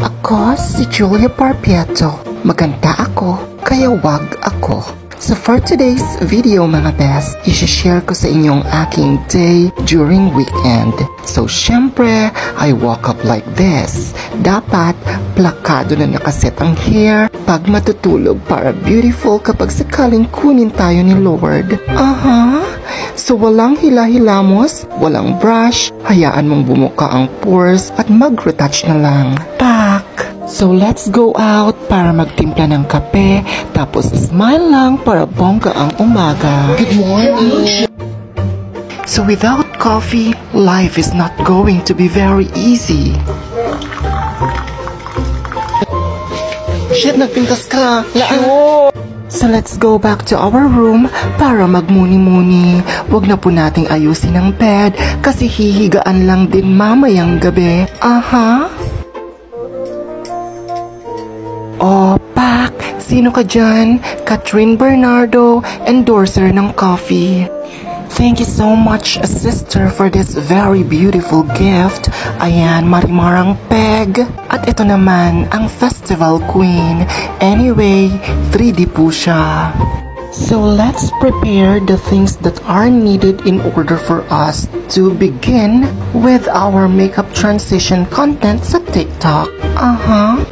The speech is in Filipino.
Ako si Julia Barbietto. Maganda ako, kaya wag ako. So for today's video mga best, isi-share ko sa inyong aking day during weekend. So syempre, I woke up like this. Dapat, plakado na nakaset ang hair pag matutulog para beautiful kapag sakaling kunin tayo ni Lord. Aha, so walang hila-hilamos, walang brush, hayaan mong bumuka ang pores at mag-retouch na lang. Pak! So let's go out para magtimpla ng kape, tapos smile lang para bongga ang umaga. Good morning! So without coffee, life is not going to be very easy. Shit, nagpintas ka! Laan! So let's go back to our room para magmuni-muni. Huwag na po nating ayusin ang bed kasi hihigaan lang din mamayang gabi. Aha! Oh, Pak! Sino ka dyan? Catherine Bernardo, endorser ng coffee. Thank you so much, sister, for this very beautiful gift. Ayan, Marimarang Peg. At ito naman, ang Festival Queen. Anyway, 3D po siya. So let's prepare the things that are needed in order for us to begin with our makeup transition content sa TikTok. Uh-huh.